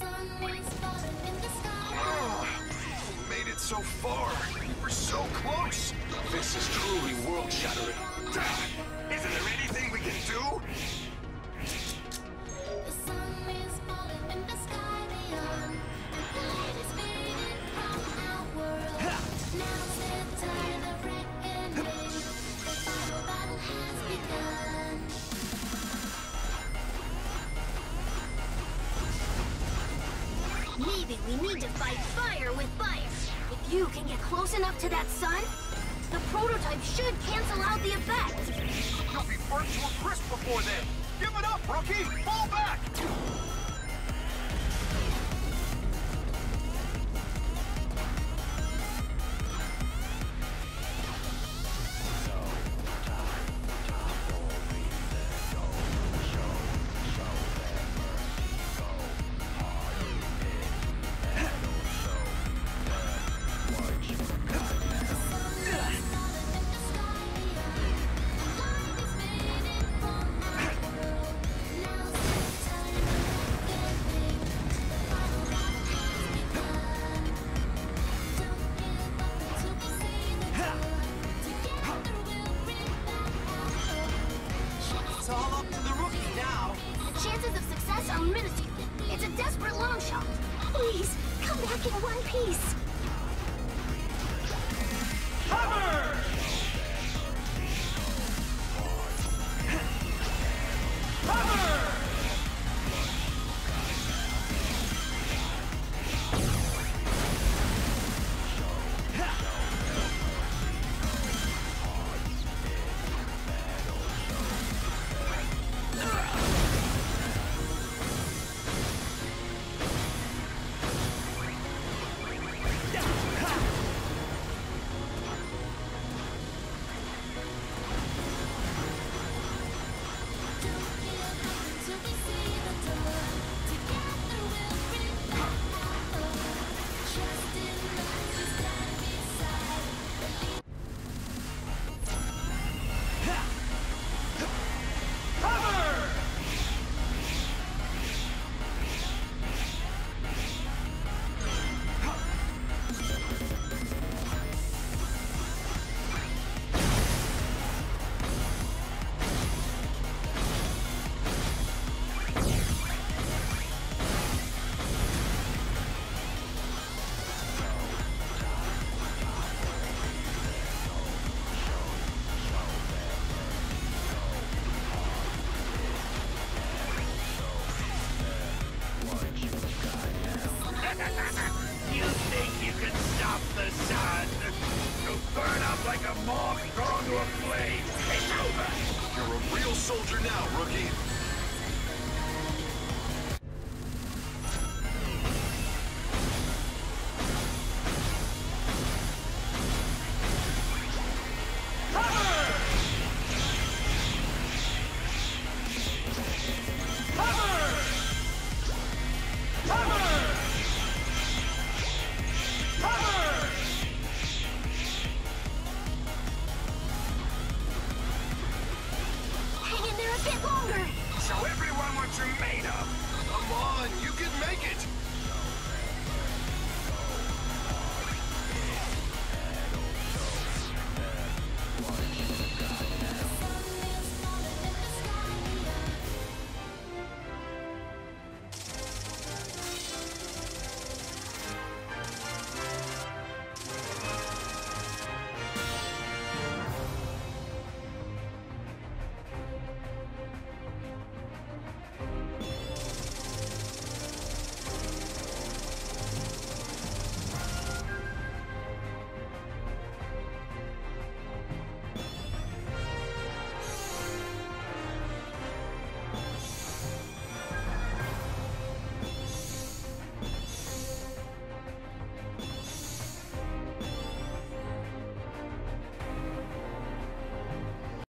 We made it so far. We were so close. This is truly world-shattering. Isn't there anything we can do? Maybe we need to fight fire with fire. If you can get close enough to that sun, the prototype should cancel out the effect. You'll be burnt to a crisp before then. Give it up, rookie! Fall back! Success minuscule. It's a desperate long shot. Please, come back in one piece. You stop the sun? You'll burn up like a moth thrown to a flame. It's over! You're a real soldier now, rookie. Show everyone what you're made of! Come on, you can make it!